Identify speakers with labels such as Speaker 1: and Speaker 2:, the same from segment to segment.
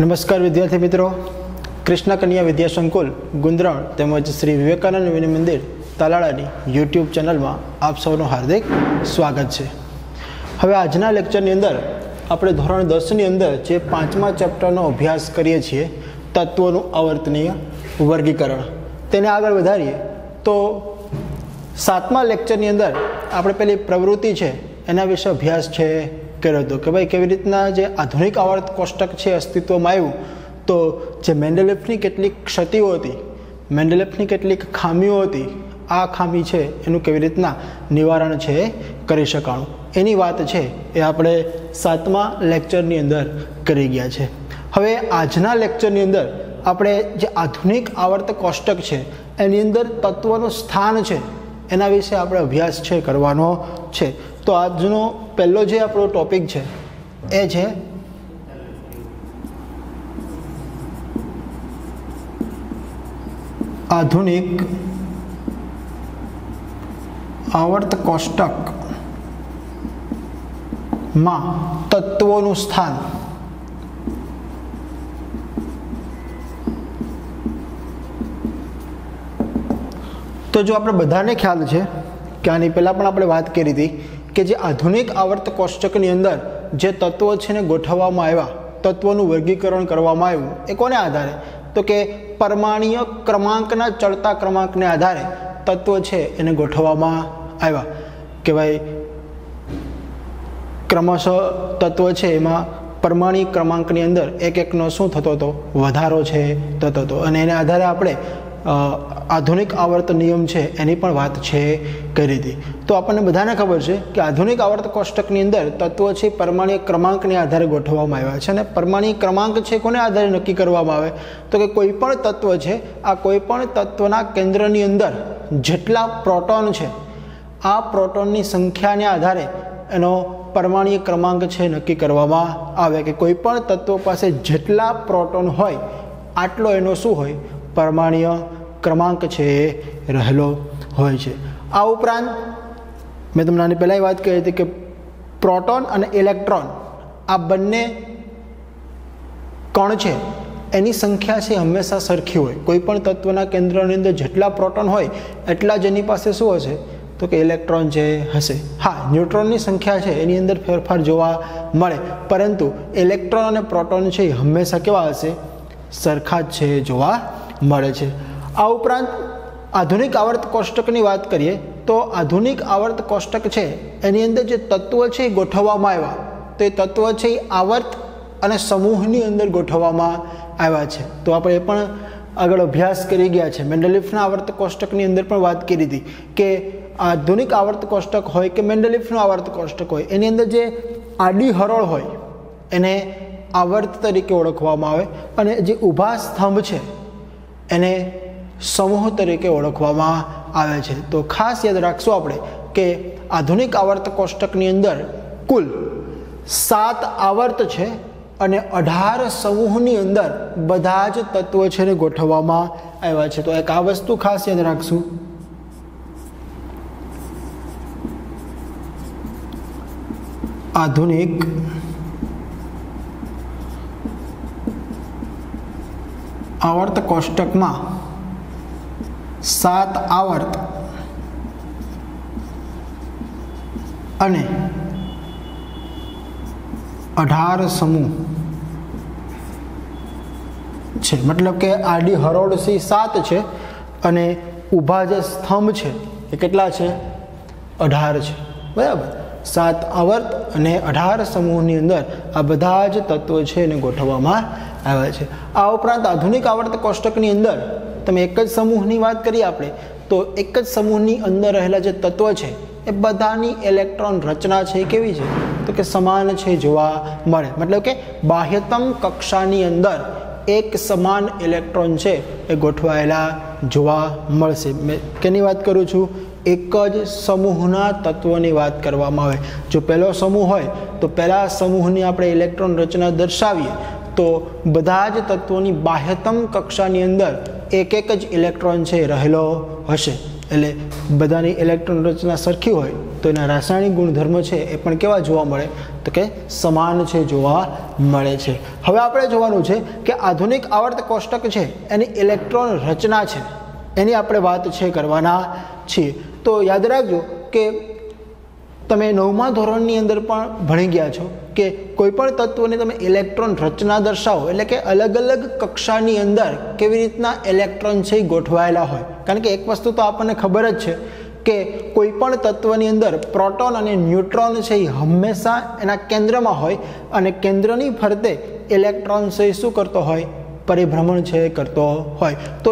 Speaker 1: નમસ્કાર વિદ્યાર્થી મિત્રો. કૃષ્ણ કન્યા વિદ્યા સંકુલ, ગુંદરણ તેમજ શ્રી વિવેકાનંદ વિનય મંદિર, તાલાળાની યુટ્યુબ ચેનલમાં આપ સૌનું હાર્દિક સ્વાગત છે. હવે આજના લેક્ચરની અંદર આપણે ધોરણ દસની અંદર જે પાંચમા ચેપ્ટરનો અભ્યાસ કરીએ છીએ, તત્વોનું આવર્તનીય વર્ગીકરણ. તેને આગળ વધારીએ, તો સાતમા લેક્ચરની અંદર આપણે પેલી પ્રવૃત્તિ છે, એના વિશે અભ્યાસ છે કર્યો હતો કે ભાઈ કેવી રીતના જે આધુનિક આવર્ત કોષ્ટક છે અસ્તિત્વમાં આવ્યું, તો જે મેન્ડેલેફની કેટલીક ક્ષતિઓ હતી, મેન્ડેલેફની કેટલીક ખામીઓ હતી, આ ખામી છે એનું કેવી રીતના નિવારણ છે કરી શકાણું. એની વાત છે એ આપણે સાતમા લેક્ચરની અંદર કરી ગયા છે. હવે આજના લેક્ચરની અંદર આપણે જે આધુનિક આવર્ત કોષ્ટક છે, એની અંદર તત્વનું સ્થાન છે, એના વિશે આપણે અભ્યાસ છે કરવાનો છે. તો આજનો પહેલો જે આપણો ટોપિક છે, એ છે આધુનિક આવર્ત કોષ્ટકમાં તત્વોનું સ્થાન. તો જો આપણે બધાને ખ્યાલ છે કે આની પહેલાં પણ આપણે વાત કરી હતી કે જે આધુનિક આવર્ત કોષ્ટકની અંદર જે તત્વો છે ને ગોઠવવામાં આવ્યા, તત્વોનું વર્ગીકરણ કરવામાં આવ્યું, એ કોને આધારે? તો કે પરમાણીય ક્રમાંકના ચડતા ક્રમાંકને આધારે તત્વો છે એને ગોઠવવામાં આવ્યા. કે ભાઈ, ક્રમશઃ તત્વ છે એમાં પરમાણી ક્રમાંકની અંદર એક એકનો શું થતો હતો? વધારો છે થતો હતો. અને એને આધારે આપણે આધુનિક આવર્ત નિયમ છે, એની પણ વાત છે કરી હતી. તો આપણને બધાને ખબર છે કે આધુનિક આવર્ત કોષ્ટકની અંદર તત્વો છે પરમાણિક ક્રમાંકને આધારે ગોઠવવામાં આવ્યા છે અને પરમાણિક ક્રમાંક છે, કોને આધારે નક્કી કરવામાં આવે? તો કે કોઈ પણ તત્વ છે, આ કોઈ પણ તત્વના કેન્દ્રની અંદર જેટલા પ્રોટોન છે, આ પ્રોટોનની સંખ્યાને આધારે એનો પરમાણીય ક્રમાંક છે, નક્કી કરવામાં આવે કે કોઈ પણ તત્વ પાસે જેટલા પ્રોટોન હોય, આટલો એનો શું હોય? પરમાણીય ક્રમાંક છે એ રહેલો હોય છે. આ ઉપરાંત મેં તમને આની પહેલાં વાત કરી હતી કે પ્રોટોન અને ઇલેક્ટ્રોન આ બંને કણ છે. એની સંખ્યા છે હંમેશા સરખી હોય. કોઈ પણ તત્વના કેન્દ્રની અંદર જેટલા પ્રોટોન હોય, એટલા જ એની પાસે શું હશે? તો કે ઇલેક્ટ્રોન જે હશે. હા, ન્યુટ્રોનની સંખ્યા છે, એની અંદર ફેરફાર જોવા મળે. પરંતુ ઇલેક્ટ્રોન અને પ્રોટોન છે એ હંમેશા કેવા હશે? સરખા જ છે, જોવા મળે છે. આ ઉપરાંત આધુનિક આવર્ત કોષ્ટકની વાત કરીએ, તો આધુનિક આવર્ત કોષ્ટક છે, એની અંદર જે તત્વ છે એ ગોઠવવામાં આવ્યા. તો એ તત્વ છે એ આવર્ત અને સમૂહની અંદર ગોઠવવામાં આવ્યા છે. તો આપણે એ પણ આગળ અભ્યાસ કરી ગયા છે. મેન્ડલિફના આવર્ત કોષ્ટકની અંદર પણ વાત કરી હતી કે આધુનિક આવર્ત કોષ્ટક હોય કે મેન્ડલિફનું આવર્ત કોષ્ટક હોય, એની અંદર જે આડી હરોળ હોય, એને આવર્ત તરીકે ઓળખવામાં આવે અને જે ઊભા સ્તંભ છે, એને સમૂહ તરીકે ઓળખવામાં આવે છે. તો ખાસ યાદ રાખશું આપણે કે આધુનિક આવર્ત કોષ્ટકની અંદર કુલ સાત આવર્ત છે અને અઢાર સમૂહની અંદર બધા જ તત્વો છે ને ગોઠવવામાં આવ્યા છે. તો એક આ વસ્તુ ખાસ યાદ રાખશું. આધુનિક આવર્ત કોષ્ટકમાં સાત આવર્ત અને અઢાર સમૂહ છે. મતલબ કે આડી હરોળ સાત છે અને ઊભા જે સ્તંભ છે એ કેટલા છે? અઢાર છે. બરાબર? સાત આવર્ત અને અઢાર સમૂહની અંદર આ બધા જ તત્વો છે એને ગોઠવવામાં આવ્યા છે. આ ઉપરાંત આધુનિક આવર્ત કોષ્ટકની અંદર તમે એક જ સમૂહની વાત કરીએ આપણે, તો એક જ સમૂહની અંદર રહેલા જે તત્વો છે, એ બધાની ઇલેક્ટ્રોન રચના છે કેવી છે? તો કે સમાન છે જોવા મળે. મતલબ કે બાહ્યતમ કક્ષાની અંદર એક સમાન ઇલેક્ટ્રોન છે એ ગોઠવાયેલા જોવા મળશે. મેં કેની વાત કરું છું? એક જ સમૂહના તત્વોની વાત કરવામાં આવે. જો પહેલો સમૂહ હોય, તો પહેલા સમૂહની આપણે ઇલેક્ટ્રોન રચના દર્શાવીએ. તો બધા જ તત્વોની બાહ્યતમ કક્ષાની અંદર એક એક જ ઇલેક્ટ્રોન છે રહેલો હશે. એટલે બધાની ઇલેક્ટ્રોન રચના સરખી હોય તો એના રાસાયણિક ગુણધર્મો છે એ પણ કેવા જોવા મળે? તો કે સમાન છે જોવા મળે છે. હવે આપણે જોવાનું છે કે આધુનિક આવર્ત કોષ્ટક છે, એની ઇલેક્ટ્રોન રચના છે. એની આપણે વાત છે કરવાના છીએ. તો યાદ રાખજો કે તમે નવમા ધોરણની અંદર પણ ભણી ગયા છો કે કોઈ પણ તત્વને તમે ઇલેક્ટ્રોન રચના દર્શાવો, એટલે કે અલગ અલગ કક્ષાની અંદર કેવી રીતના ઇલેક્ટ્રોન છે એ ગોઠવાયેલા હોય. કારણ કે એક વસ્તુ તો આપણને ખબર જ છે કે કોઈ પણ તત્વની અંદર પ્રોટોન અને ન્યુટ્રોન છે એ હંમેશા એના કેન્દ્રમાં હોય અને કેન્દ્રની ફરતે ઇલેક્ટ્રોન છે શું કરતો હોય? પરિભ્રમણ છે કરતો હોય. તો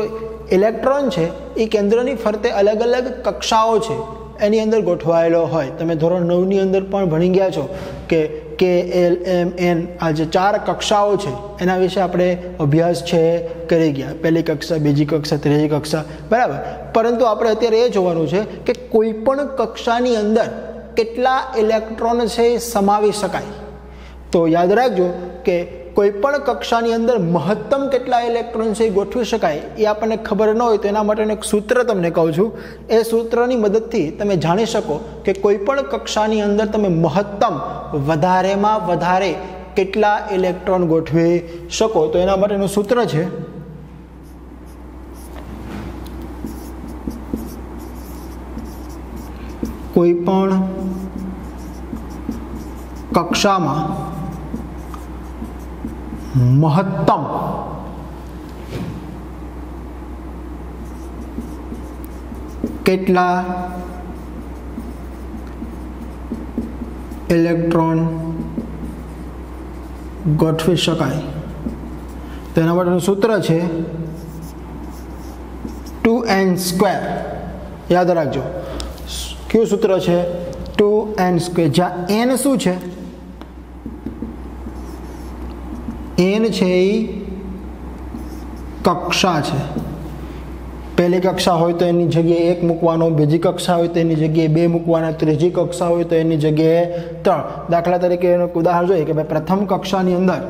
Speaker 1: ઇલેક્ટ્રોન છે એ કેન્દ્રની ફરતે અલગ અલગ કક્ષાઓ છે. એની અંદર ગોઠવાયેલો હોય. તમે ધોરણ નવની અંદર પણ ભણી ગયા છો કે કે એલ એમ એન આ જે ચાર કક્ષાઓ છે, એના વિશે આપણે અભ્યાસ છે, કરી ગયા. પહેલી કક્ષા, બીજી કક્ષા, ત્રીજી કક્ષા, બરાબર. પરંતુ આપણે અત્યારે એ જોવાનું છે કે કોઈ પણ કક્ષાની અંદર કેટલા ઇલેક્ટ્રોન છે સમાવી શકાય. તો યાદ રાખજો કે કોઈ પણ કક્ષાની અંદર મહત્તમ કેટલા ઇલેક્ટ્રોન છે ગોઠવી શકાય એ આપણને ખબર ન હોય તો એના માટેનું એક સૂત્ર તમને કહું છું. એ સૂત્રની મદદથી તમે જાણી શકો કે કોઈ પણ કક્ષાની અંદર તમે મહત્તમ વધારેમાં વધારે કેટલા ઇલેક્ટ્રોન ગોઠવી શકો તો એના માટેનું સૂત્ર છે. કોઈ પણ કક્ષામાં મહત્તમ. કેટલા? ઇલેક્ટ્રોન ગોઠવી શકાય. તેના માટેનું સૂત્ર છે ટુ એન સ્ક્વેર. યાદ રાખજો. કયું સૂત્ર છે? Two N square. જ્યાં એન શું છે? એન છે એ કક્ષા છે. પહેલી કક્ષા હોય તો એની જગ્યાએ એક મૂકવાનો, બીજી કક્ષા હોય તો એની જગ્યાએ બે મૂકવાના, ત્રીજી કક્ષા હોય તો એની જગ્યાએ ત્રણ. દાખલા તરીકે એનું ઉદાહરણ જોઈએ કે ભાઈ પ્રથમ કક્ષાની અંદર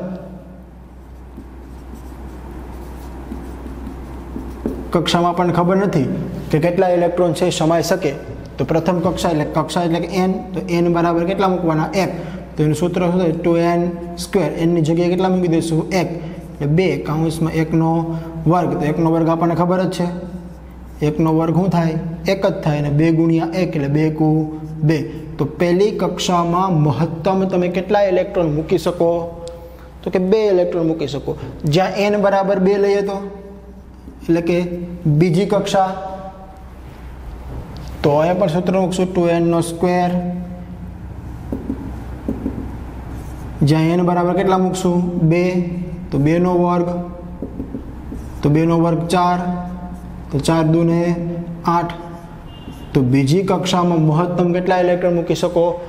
Speaker 1: કક્ષામાં પણ ખબર નથી કે કેટલા ઇલેક્ટ્રોન છે સમાઈ શકે. તો પ્રથમ કક્ષા એટલે કક્ષા એટલે કે એન. તો એન બરાબર કેટલા મૂકવાના? એક. તો એનું સૂત્ર શું ટુ એન સ્ક્વેર એનની જગ્યાએ કેટલા મૂકી દઈશું? એક. એટલે બે કાઉન્સમાં એકનો વર્ગ. તો એકનો વર્ગ આપણને ખબર જ છે. એકનો વર્ગ શું થાય? એક જ થાય અને બે ગુણ્યા એક એટલે બે કુ બે. તો પહેલી કક્ષામાં મહત્તમ તમે કેટલા ઇલેક્ટ્રોન મૂકી શકો? તો કે બે ઇલેક્ટ્રોન મૂકી શકો. જ્યાં એન બરાબર બે લઈએ તો? એટલે કે બીજી કક્ષા. તો અહીંયા પણ સૂત્ર મૂકશું ટુ એનનો સ્ક્વેર જ્યાં એન બરાબર કેટલા મૂકશું? બે. તો બેનો વર્ગ. તો બેનો વર્ગ ચાર. તો ચાર દૂને આઠ. તો બીજી કક્ષામાં મહત્તમ કેટલા ઇલેક્ટ્રોન મૂકી શકો?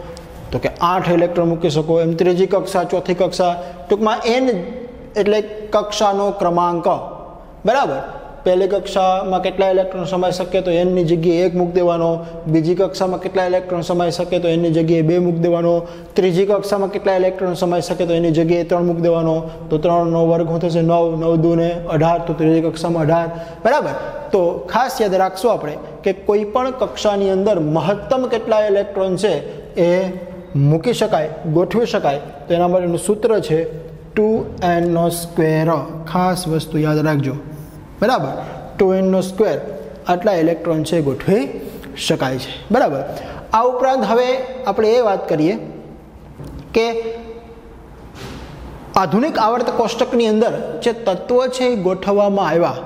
Speaker 1: તો કે આઠ ઇલેક્ટ્રોન મૂકી શકો. એમ ત્રીજી કક્ષા, ચોથી કક્ષા. ટૂંકમાં એન એટલે કક્ષાનો ક્રમાંક. બરાબર? પહેલી કક્ષામાં કેટલા ઇલેક્ટ્રોન સમાઈ શકે તો એનની જગ્યાએ એક મૂક દેવાનો, બીજી કક્ષામાં કેટલા ઇલેક્ટ્રોન સમાઈ શકે તો એની જગ્યાએ બે મૂક દેવાનો, ત્રીજી કક્ષામાં કેટલા ઇલેક્ટ્રોન સમાઈ શકે તો એની જગ્યાએ ત્રણ મૂક દેવાનો, તો ત્રણનો વર્ગ શું થશે? નવ નવ દૂને અઢાર, તો ત્રીજી કક્ષામાં અઢાર. બરાબર? તો ખાસ યાદ રાખશું આપણે કે કોઈ પણ કક્ષાની અંદર મહત્તમ કેટલા ઇલેક્ટ્રોન છે એ મૂકી શકાય, ગોઠવી શકાય. તો એના માટેનું સૂત્ર છે ટુ એનનો સ્ક્વેર ખાસ વસ્તુ યાદ રાખજો. બરાબર? ટુ એનનો સ્ક્વેર, આટલા ઇલેક્ટ્રોન છે ગોઠવી શકાય છે. બરાબર? આ ઉપરાંત હવે આપણે એ વાત કરીએ કે આધુનિક આવર્ત કોષ્ટકની અંદર જે તત્વો છે એ ગોઠવવામાં આવ્યા.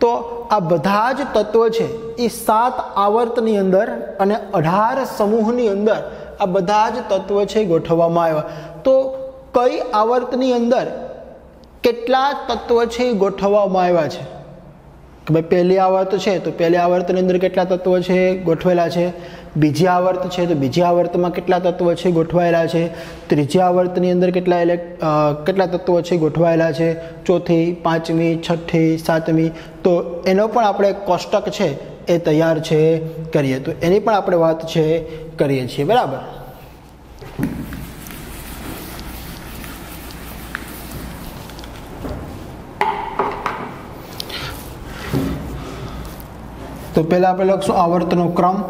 Speaker 1: તો આ બધા જ તત્વો છે એ સાત આવર્તની અંદર અને અઢાર સમૂહની અંદર આ બધા જ તત્વો છે ગોઠવવામાં આવ્યા. તો કઈ આવર્તની અંદર કેટલા તત્વો છે એ ગોઠવવામાં આવ્યા છે? કે ભાઈ પહેલી આવર્ત છે, તો પહેલી આવર્તની અંદર કેટલા તત્વો છે ગોઠવેલા છે? બીજી આવર્ત છે, તો બીજી આવર્તમાં કેટલા તત્વો છે ગોઠવાયેલા છે? ત્રીજી આવર્તની અંદર કેટલા ઇલેક્ટ કેટલા તત્વો છે ગોઠવાયેલા છે? ચોથી, પાંચમી, છઠ્ઠી, સાતમી, તો એનો પણ આપણે કોષ્ટક છે એ તૈયાર છે કરીએ. તો એની પણ આપણે વાત છે કરીએ છીએ. બરાબર? તો પહેલાં આપણે લખશું આવર્તનો ક્રમ.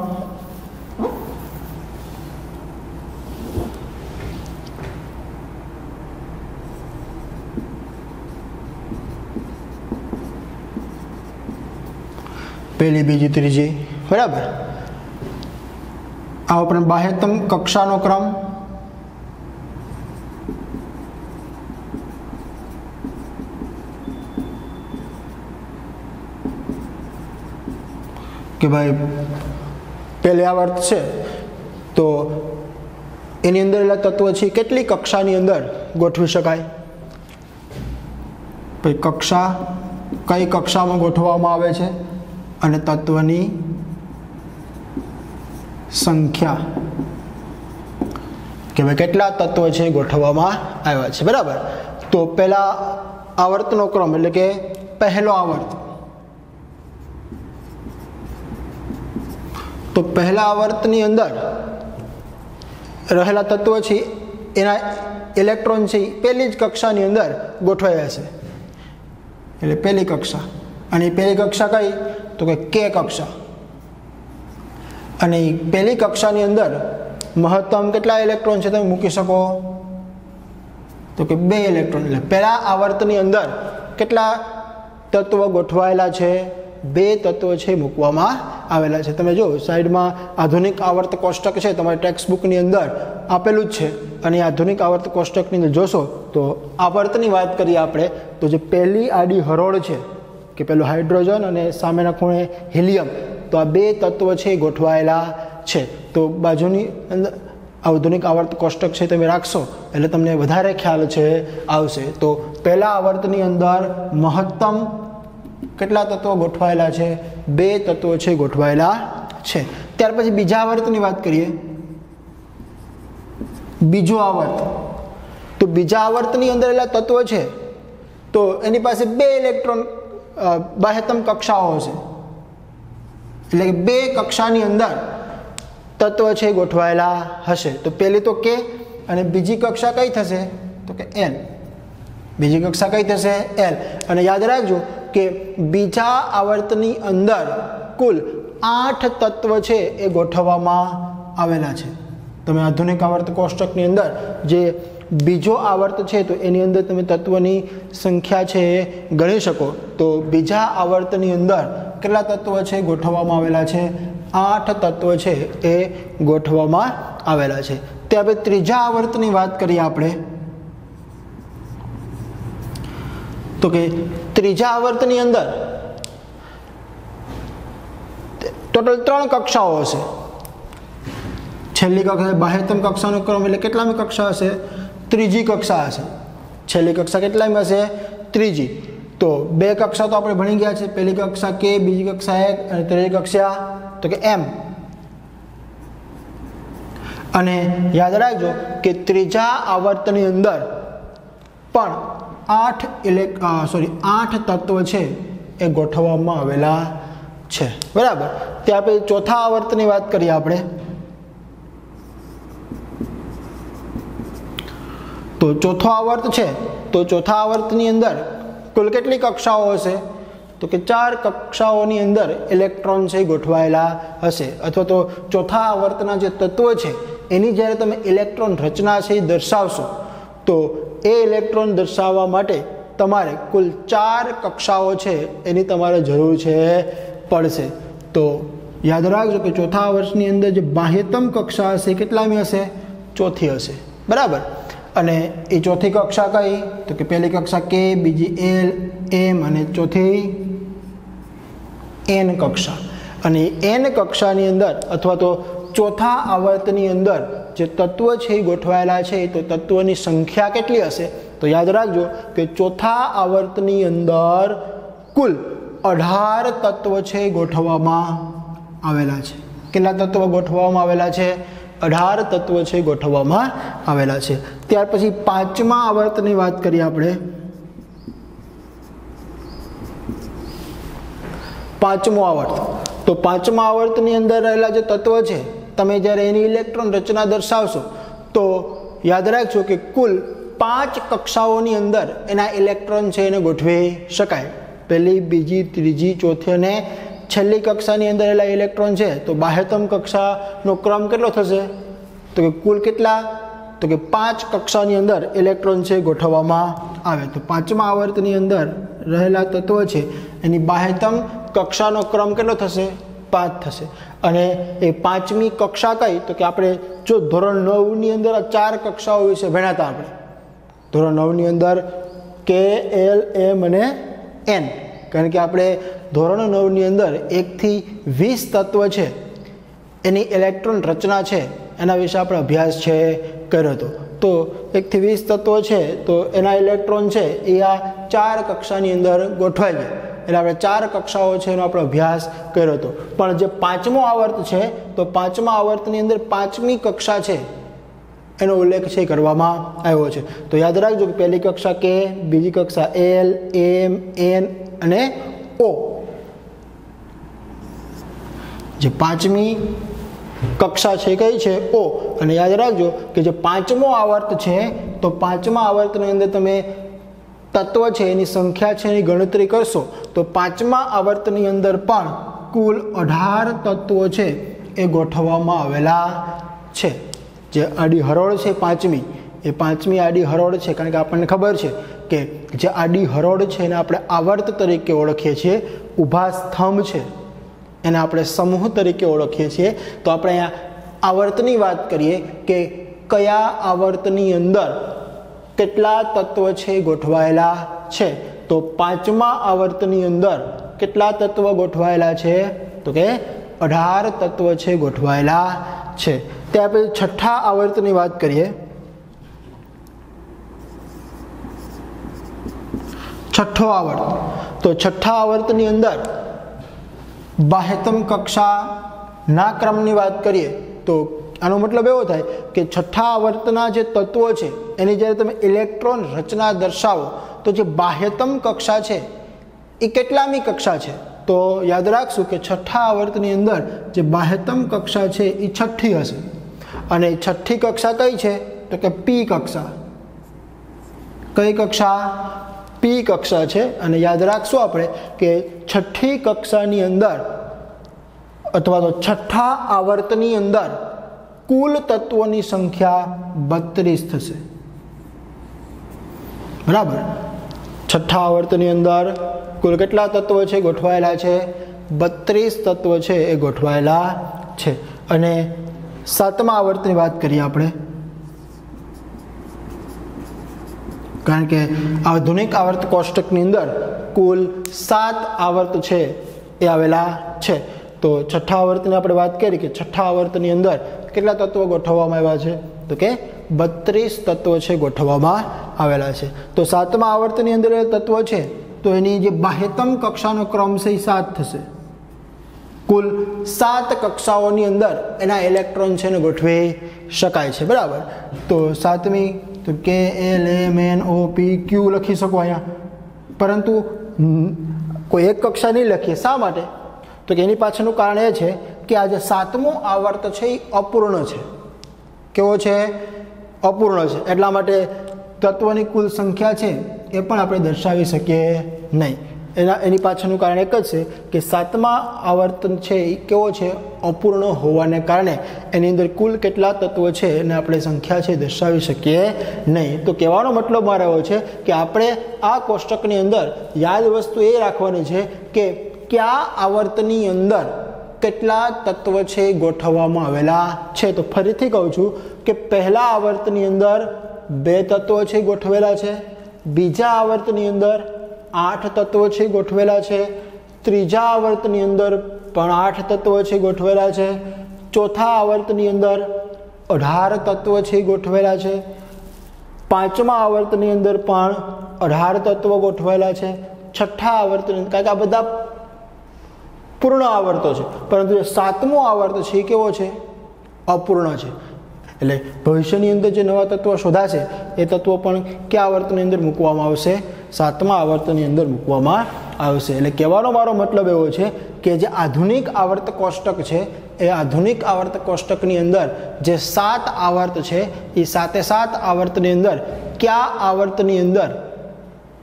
Speaker 1: પહેલી, બીજી, ત્રીજી. બરાબર? આ ઉપરાંત બાહ્યતમ કક્ષાનો ક્રમ. કે ભાઈ, પહેલી આવર્ત છે. તો એની અંદર એટલા તત્વ છે, કેટલી કક્ષાની અંદર ગોઠવી શકાય? પછી કક્ષા કઈ કક્ષામાં ગોઠવવામાં આવે છે? અને તત્વની સંખ્યા. કે ભાઈ, કેટલા તત્વ છે ગોઠવવામાં આવ્યા છે? બરાબર? તો પહેલા આવર્તનો ક્રમ, એટલે કે પહેલો આવર્ત. તો પહેલા આવર્તની અંદર રહેલા તત્વો છે, એના ઇલેક્ટ્રોન છે પહેલી જ કક્ષાની અંદર ગોઠવાયા છે. એટલે પહેલી કક્ષા. અને પહેલી કક્ષા કઈ? તો કે કે કક્ષા. અને પહેલી કક્ષાની અંદર મહત્તમ કેટલા ઇલેક્ટ્રોન છે તમે મૂકી શકો? તો કે બે ઇલેક્ટ્રોન એટલે પહેલા આવર્તની અંદર કેટલા તત્વો ગોઠવાયેલા છે? બે તત્વો છે મૂકવામાં આવેલા છે. તમે જો સાઈડમાં આધુનિક આવર્ત કોષ્ટક છે, તમારી ટેક્સ્ટ બુકની અંદર આપેલું જ છે. અને આધુનિક આવર્ત કોષ્ટકની અંદર જોશો તો આવર્તની વાત કરીએ આપણે, તો જે પહેલી આડી હરોળ છે, કે પેલું હાઇડ્રોજન અને સામેના ખૂણે હિલિયમ, તો આ બે તત્વો છે ગોઠવાયેલા છે. તો બાજુની અંદર આધુનિક આવર્ત કોષ્ટક છે તમે રાખશો, એટલે તમને વધારે ખ્યાલ છે, આવશે. તો પહેલા આવર્તની અંદર મહત્તમ કેટલા તત્વો ગોઠવાયેલા છે? બે તત્વો છે ગોઠવાયેલા છે. ત્યાર પછી બીજા આવર્તની વાત કરીએ. બીજો આવર્ત. તો બીજા આવર્તની અંદર એટલા તત્વો છે. તો એની પાસે બે ઇલેક્ટ્રોન બાહ્યતમ કક્ષાઓ છે. એટલે કે બે કક્ષાની અંદર તત્વ છે ગોઠવાયેલા હશે. તો પહેલી તો કે અને બીજી કક્ષા કઈ થશે? તો કે એલ. બીજી કક્ષા કઈ થશે? એલ. અને યાદ રાખજો કે બીજા આવર્તની અંદર કુલ આઠ તત્વ છે એ ગોઠવવામાં આવેલા છે. તમે આધુનિક આવર્ત કોષ્ટકની અંદર જે બીજો આવર્ત છે, તો એની અંદર તમે તત્વની સંખ્યા છે એ ગણી શકો. તો બીજા આવર્તની અંદર કેટલા તત્વ છે ગોઠવવામાં આવેલા છે? આઠ તત્વ છે એ ગોઠવવામાં આવેલા છે. ત્યાં હવે ત્રીજા આવર્તની વાત કરીએ આપણે. તો કે ત્રીજા આવર્તની અંદર ટોટલ ત્રણ કક્ષાઓ હશે. છેલ્લી કક્ષા બાહ્યતમ કક્ષાનો ક્રમ એટલે કેટલામી કક્ષા હશે? ત્રીજી કક્ષા હશે. છેલ્લી કક્ષા કેટલામી હશે? ત્રીજી. તો બે કક્ષા તો આપણે ભણી ગયા છે. પહેલી કક્ષા કે, બીજી કક્ષા એક અને ત્રીજી કક્ષા તો કે એમ. અને યાદ રાખજો કે ત્રીજા આવર્તની અંદર પણ આઠ ઇલેક સોરી આઠ તત્વ છે એ ગોઠવવામાં આવેલા છે. બરાબર? ત્યાર પછી ચોથા આવર્તની વાત કરીએ આપણે. તો ચોથો આવર્ત છે. તો ચોથા આવર્તની અંદર કુલ કેટલી કક્ષાઓ હશે? તો કે ચાર કક્ષાઓની અંદર ઇલેક્ટ્રોન છે ગોઠવાયેલા હશે. અથવા તો ચોથા આવર્તના જે તત્વ છે, એની જ્યારે તમે ઇલેક્ટ્રોન રચના છે એ દર્શાવશો તો એ ઇલેક્ટ્રોન દર્શાવવા માટે તમારે કુલ ચાર કક્ષાઓ છે, એની તમારે જરૂર છે, પડશે. તો યાદ રાખજો કે ચોથા વર્ષની અંદર જે બાહ્યતમ કક્ષા હશે કેટલામી હશે? ચોથી હશે. બરાબર? અને એ ચોથી કક્ષા કઈ? તો કે પહેલી કક્ષા કે, બીજી એલ, એમ અને ચોથી એન કક્ષા. અને એન કક્ષાની અંદર અથવા તો ચોથા આવર્તની અંદર જે તત્વ છે એ ગોઠવાયેલા છે, તો તત્વની સંખ્યા કેટલી હશે? તો યાદ રાખજો કે ચોથા આવર્તની અંદર કુલ અઢાર તત્વ છે ગોઠવવામાં આવેલા છે. કેટલા તત્વ ગોઠવવામાં આવેલા છે? અઢાર તત્વ છે ગોઠવવામાં આવેલા છે. ત્યાર પછી પાંચમા આવર્તની વાત કરીએ આપણે. પાંચમો આવર્ત. તો પાંચમા આવર્તની અંદર રહેલા જે તત્વ છે તમે જ્યારે એની ઇલેક્ટ્રોન રચના દર્શાવશો, તો યાદ રાખજો કે કુલ પાંચ કક્ષાઓની અંદર એના ઇલેક્ટ્રોન છે એને ગોઠવી શકાય. પહેલી, બીજી, ત્રીજી, ચોથી અને છેલ્લી કક્ષાની અંદર એલા ઇલેક્ટ્રોન છે, તો બાહ્યતમ કક્ષાનો ક્રમ કેટલો થશે? તો કે કુલ કેટલા? તો કે પાંચ કક્ષાની અંદર ઇલેક્ટ્રોન છે ગોઠવવામાં આવે. તો પાંચમા આવર્તની અંદર રહેલા તત્વો છે, એની બાહ્યતમ કક્ષાનો ક્રમ કેટલો થશે? પાંચ થશે. અને એ પાંચમી કક્ષા કઈ? તો કે આપણે જો ધોરણ નવની અંદર આ ચાર કક્ષાઓ વિશે ભણ્યા હતા આપણે. ધોરણ નવની અંદર કે, એલ, એમ અને એન. કારણ કે આપણે ધોરણ નવની અંદર એકથી વીસ તત્વ છે. એની ઇલેક્ટ્રોન રચના છે. એના વિશે આપણે અભ્યાસ છે, કર્યો હતો. તો એકથી વીસ તત્વો છે, તો એના ઇલેક્ટ્રોન છે, એ આ ચાર કક્ષાની અંદર ગોઠવાય છે. એટલે આપણે ચાર કક્ષાઓ છે એનો આપણે અભ્યાસ કર્યો હતો. પણ જે પાંચમો આવર્ત છે, તો પાંચમા આવર્તની અંદર પાંચમી કક્ષા છે, એનો ઉલ્લેખ છે કરવામાં આવ્યો છે. તો યાદ રાખજો કે પહેલી કક્ષા કે, બીજી કક્ષા એલ, એમ, એન અને ઓ. જે પાંચમી કક્ષા છે કઈ છે? ઓ. અને યાદ રાખજો કે જે પાંચમો આવર્ત છે, તો પાંચમા આવર્તની અંદર તમે તત્વ છે, એની સંખ્યા છે, એની ગણતરી કરશો, તો પાંચમા આવર્તની અંદર પણ કુલ અઢાર તત્વો છે, એ ગોઠવવામાં આવેલા છે. જે આડી હરોળ છે પાંચમી, એ પાંચમી આડી હરોળ છે, કારણ કે આપણને ખબર છે કે જે આડી હરોળ છે, એને આપણે આવર્ત તરીકે ઓળખીએ છીએ, ઊભા સ્તંભ છે. એને આપણે સમૂહ તરીકે ઓળખીએ છીએ. તો આપણે અહીંયા આવર્તની વાત કરીએ કે કયા આવર્તની અંદર કેટલા તત્વ છે ગોઠવાયેલા છે? તો પાંચમા આવર્તની અંદર કેટલા તત્વ ગોઠવાયેલા છે? તો કે અઢાર તત્વ છે ગોઠવાયેલા છે. તે પછી છઠ્ઠા આવર્તની વાત કરીએ. છઠ્ઠો આવર્ત. તો છઠ્ઠા આવર્તની અંદર બાહ્યતમ કક્ષાના ક્રમની વાત કરીએ, તો આનો મતલબ એવો થાય કે છઠ્ઠા આવર્તના જે તત્વો છે, એની જ્યારે તમે ઇલેક્ટ્રોન રચના દર્શાવો, તો જે બાહ્યતમ કક્ષા છે, એ કેટલામી કક્ષા છે? તો યાદ રાખશું કે છઠ્ઠા આવર્તની અંદર જે બાહ્યતમ કક્ષા છે, એ છઠ્ઠી હશે. અને છઠ્ઠી કક્ષા કઈ છે? તો કે પી કક્ષા. કઈ કક્ષા? પી કક્ષા છે. અને યાદ રાખશું આપણે કે છઠ્ઠી કક્ષાની અંદર અથવા તો છઠ્ઠા આવર્તની અંદર કુલ તત્વોની સંખ્યા બત્રીસ થશે. બરાબર? છઠ્ઠા આવર્તની અંદર કુલ કેટલા તત્વો છે? ગોઠવાયેલા છે. બત્રીસ તત્વો છે એ ગોઠવાયેલા છે. અને સાતમા આવર્તની વાત કરીએ આપણે. કારણ કે આધુનિક આવર્ત કોષ્ટકની અંદર કુલ સાત આવર્ત છે એ આવેલા છે. તો છઠ્ઠા આવર્તની આપણે વાત કરી કે છઠ્ઠા આવર્તની અંદર કેટલા તત્વો ગોઠવવામાં આવ્યા છે? તો કે બત્રીસ તત્વો છે ગોઠવવામાં આવેલા છે. તો સાતમા આવર્તની અંદર તત્વો છે, તો એની જે બાહ્યતમ કક્ષાનો ક્રમ છે એ સાત થશે. કુલ સાત કક્ષાઓની અંદર એના ઇલેક્ટ્રોન છે એને ગોઠવી શકાય છે, બરાબર? તો સાતમી, તો K L, M, N, O, P, Q લખી શકો અહીંયા. પરંતુ કોઈ એક કક્ષા નહીં લખીએ. શા માટે? તો કે એની પાછળનું કારણ એ છે કે આ જે સાતમો આવર્ત છે એ અપૂર્ણ છે. કેવો છે? અપૂર્ણ છે. એટલા માટે તત્વની કુલ સંખ્યા છે એ પણ આપણે દર્શાવી શકીએ નહીં. એના, એની પાછળનું કારણ એક જ છે કે સાતમા આવર્તન છે એ કેવો છે? અપૂર્ણ હોવાને કારણે એની અંદર કુલ કેટલા તત્વો છે એને આપણે સંખ્યા છે દર્શાવી શકીએ નહીં. તો કહેવાનો મતલબ મારો એવો છે કે આપણે આ કોષ્ટકની અંદર યાદ વસ્તુ એ રાખવાની છે કે કયા આવર્તની અંદર કેટલા તત્વ છે ગોઠવવામાં આવેલા છે? તો ફરીથી કહું છું કે પહેલા આવર્તની અંદર બે તત્વો છે ગોઠવેલા છે, બીજા આવર્તની અંદર આઠ તત્વો છે ગોઠવેલા છે, ત્રીજા આવર્તની અંદર પણ આઠ તત્વો છે ગોઠવેલા છે, ચોથા આવર્તની અંદર અઢાર તત્વો છે ગોઠવેલા છે, પાંચમા આવર્તની અંદર પણ અઢાર તત્વો ગોઠવેલા છે, છઠ્ઠા આવર્તની કારણ કે આ બધા પૂર્ણ આવર્તો છે. પરંતુ જે સાતમો આવર્ત છે, એ કેવો છે? અપૂર્ણ છે. એટલે ભવિષ્યની અંદર જે નવા તત્વો શોધાશે, એ તત્વો પણ કયા આવર્તની અંદર મૂકવામાં આવશે? સાતમા આવર્તની અંદર મૂકવામાં આવશે. એટલે કહેવાનો મારો મતલબ એવો છે કે જે આધુનિક આવર્ત કોષ્ટક છે, એ આધુનિક આવર્ત કોષ્ટકની અંદર જે સાત આવર્ત છે, એ સાતે સાત આવર્તની અંદર કયા આવર્તની અંદર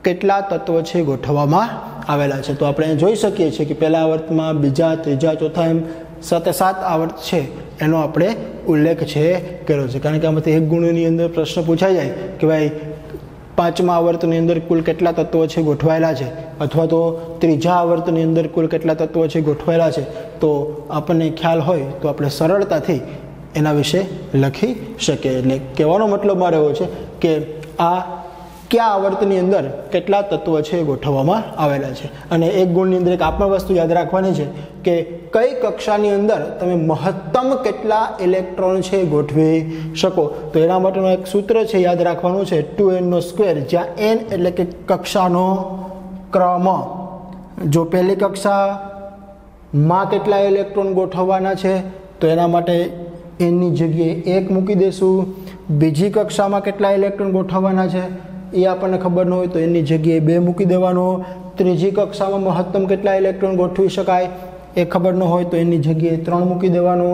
Speaker 1: કેટલા તત્વો છે ગોઠવવામાં આવેલા છે. તો આપણે જોઈ શકીએ છીએ કે પહેલા આવર્તમાં બીજા, ત્રીજા, ચોથા એમ સાતે સાત આવર્ત છે. એનો આપણે ઉલ્લેખ છે કર્યો છે. કારણ કે આમાંથી એક ગુણની અંદર પ્રશ્ન પૂછાઈ જાય કે ભાઈ પાંચમા આવર્તની અંદર કુલ કેટલા તત્વો છે ગોઠવાયેલા છે? અથવા તો ત્રીજા આવર્તની અંદર કુલ કેટલા તત્વો છે ગોઠવાયેલા છે? તો આપણને ખ્યાલ હોય તો આપણે સરળતાથી એના વિશે લખી શકીએ. એટલે કહેવાનો મતલબ મારો એવો છે કે આ કયા આવર્તની અંદર કેટલા તત્વો છે એ ગોઠવવામાં આવેલા છે? અને એક ગુણની અંદર એક આપણે વસ્તુ યાદ રાખવાની છે કે કઈ કક્ષાની અંદર તમે મહત્તમ કેટલા ઇલેક્ટ્રોન છે ગોઠવી શકો? તો એના માટેનું એક સૂત્ર છે યાદ રાખવાનું છે ટુ એનનો સ્ક્વેર. જ્યાં એન એટલે કે કક્ષાનો ક્રમ. જો પહેલી કક્ષામાં કેટલા ઇલેક્ટ્રોન ગોઠવવાના છે, તો એના માટે એનની જગ્યાએ એક મૂકી દઈશું બીજી કક્ષામાં કેટલા ઇલેક્ટ્રોન ગોઠવવાના છે એ આપણને ખબર ન હોય તો એની જગ્યાએ બે મૂકી દેવાનો. ત્રીજી કક્ષામાં મહત્તમ કેટલા ઇલેક્ટ્રોન ગોઠવી શકાય એ ખબર ન હોય તો એની જગ્યાએ ત્રણ મૂકી દેવાનો.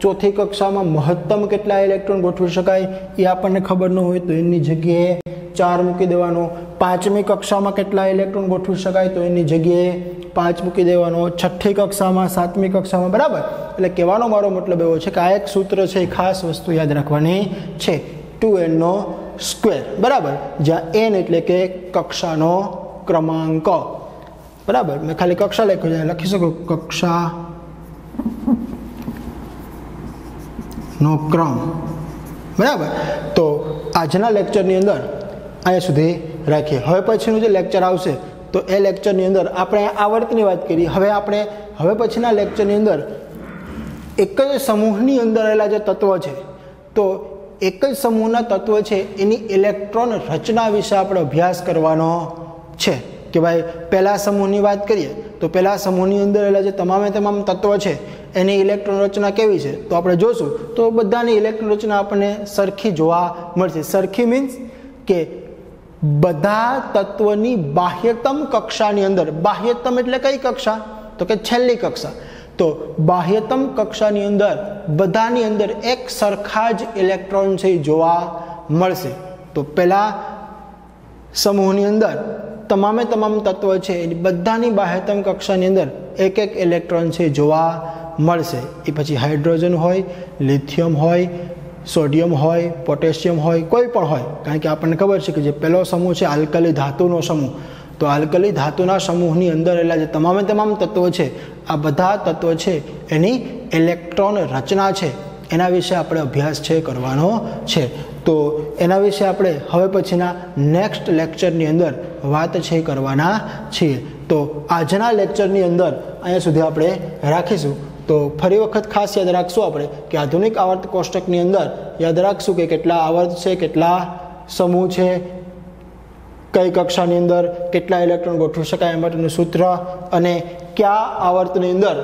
Speaker 1: ચોથી કક્ષામાં મહત્તમ કેટલા ઇલેક્ટ્રોન ગોઠવી શકાય એ આપણને ખબર ન હોય તો એની જગ્યાએ ચાર મૂકી દેવાનો. પાંચમી કક્ષામાં કેટલા ઇલેક્ટ્રોન ગોઠવી શકાય તો એની જગ્યાએ પાંચ મૂકી દેવાનો. છઠ્ઠી કક્ષામાં, સાતમી કક્ષામાં, બરાબર? એટલે કહેવાનો મારો મતલબ એવો છે કે આ એક સૂત્ર છે એ ખાસ વસ્તુ યાદ રાખવાની છે. ટુ એનનો સ્ક્વેર. બરાબર? જ્યાં એન એટલે કે કક્ષાનો ક્રમાંક. બરાબર? મેં ખાલી કક્ષા લખ્યું છે. લખી શકું? કક્ષા નો ક્રમ. બરાબર? તો આજના લેક્ચરની અંદર અહીંયા સુધી રાખીએ. હવે પછીનું જે લેક્ચર આવશે, તો એ લેક્ચરની અંદર આપણે આવર્તની વાત કરી. હવે આપણે, હવે પછીના લેક્ચરની અંદર એક જ સમૂહની અંદર રહેલા જે તત્વો છે, તો એક જ સમૂહના તત્વો છે, એની ઇલેક્ટ્રોન રચના વિશે આપણે અભ્યાસ કરવાનો છે. કે ભાઈ, પહેલા સમૂહની વાત કરીએ, તો પહેલા સમૂહની અંદર એટલે જે તમામે તમામ તત્વો છે, એની ઇલેક્ટ્રોન રચના કેવી છે, તો આપણે જોશું, તો બધાની ઇલેક્ટ્રોન રચના આપણને સરખી જોવા મળશે. સરખી મીન્સ કે બધા તત્વની બાહ્યતમ કક્ષાની અંદર, બાહ્યતમ એટલે કઈ કક્ષા? તો કે છેલ્લી કક્ષા. તો બાહ્યતમ કક્ષાની અંદર બધાની અંદર એક સરખા જ ઇલેક્ટ્રોન છે એ જોવા મળશે. તો પહેલા સમૂહની અંદર તમામે તમામ તત્વ છે એની બધાની બાહ્યતમ કક્ષાની અંદર એક એક ઇલેક્ટ્રોન છે જોવા મળશે. એ પછી હાઇડ્રોજન હોય, લિથિયમ હોય, સોડિયમ હોય, પોટેશિયમ હોય, કોઈ પણ હોય. કારણ કે આપણને ખબર છે કે જે પહેલો સમૂહ છે આલ્કલી ધાતુનો સમૂહ. તો આલ્કલી ધાતુના સમૂહની અંદર રહેલા જે તમામે તમામ તત્વો છે, આ બધા તત્વો છે, એની ઇલેક્ટ્રોન રચના છે. એના વિશે આપણે અભ્યાસ છે, કરવાનો છે. તો એના વિશે આપણે હવે પછીના નેક્સ્ટ લેક્ચરની અંદર વાત છે, કરવાના છીએ. તો આજના લેક્ચરની અંદર અહીંયા સુધી આપણે રાખીશું. તો ફરી વખત ખાસ યાદ રાખશું આપણે કે આધુનિક આવર્ત કોષ્ટકની અંદર યાદ રાખશું કે કેટલા આવર્ત છે, કેટલા સમૂહ છે કઈ કક્ષાની અંદર કેટલા ઇલેક્ટ્રોન ગોઠવી શકાય એ માટેનું સૂત્ર અને કયા આવર્તની અંદર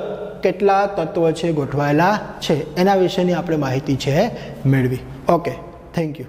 Speaker 1: કેટલા તત્વ છે ગોઠવાયેલા છે. એના વિશેની આપણે માહિતી છે મેળવી. Okay thank you